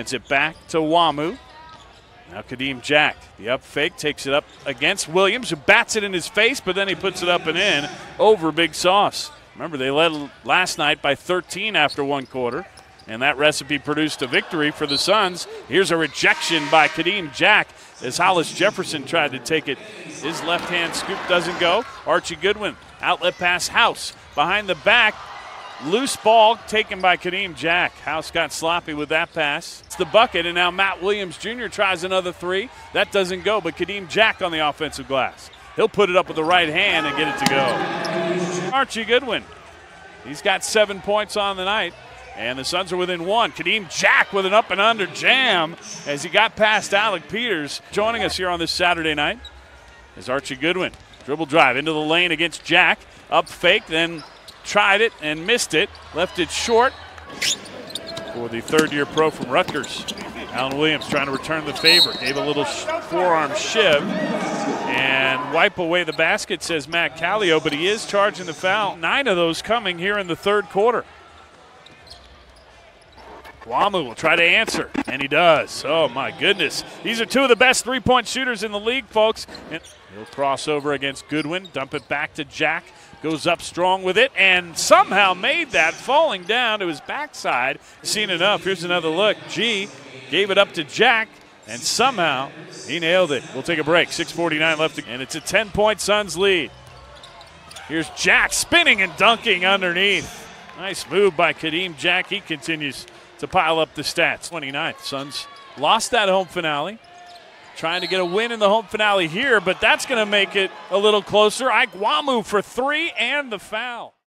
Hands it back to Nwamu. Now Kadeem Jack, the up fake, takes it up against Williams, who bats it in his face, but then he puts it up and in over Big Sauce. Remember, they led last night by 13 after one quarter, and that recipe produced a victory for the Suns. Here's a rejection by Kadeem Jack as Hollis Jefferson tried to take it. His left hand scoop doesn't go. Archie Goodwin, outlet pass, House behind the back. Loose ball taken by Kadeem Jack. House got sloppy with that pass. It's the bucket, and now Matt Williams Jr. tries another three. That doesn't go, but Kadeem Jack on the offensive glass. He'll put it up with the right hand and get it to go. Archie Goodwin. He's got seven points on the night. And the Suns are within one. Kadeem Jack with an up and under jam as he got past Alec Peters. Joining us here on this Saturday night is Archie Goodwin. Dribble drive into the lane against Jack. Up fake, then tried it and missed it. Left it short for the third year pro from Rutgers. Alan Williams trying to return the favor. Gave a little forearm shiv and wipe away the basket, says Matt Callio, but he is charging the foul. Nine of those coming here in the third quarter. Nwamu will try to answer, and he does. Oh, my goodness. These are two of the best three point shooters in the league, folks. And he'll cross over against Goodwin, dump it back to Jack, goes up strong with it, and somehow made that falling down to his backside. Seen enough. Here's another look. G gave it up to Jack, and somehow he nailed it. We'll take a break. 6.49 left, and it's a 10 point Suns lead. Here's Jack spinning and dunking underneath. Nice move by Kadeem Jack. He continues to pile up the stats. 29th. Suns lost that home finale. Trying to get a win in the home finale here, but that's going to make it a little closer. Ike Nwamu for three and the foul.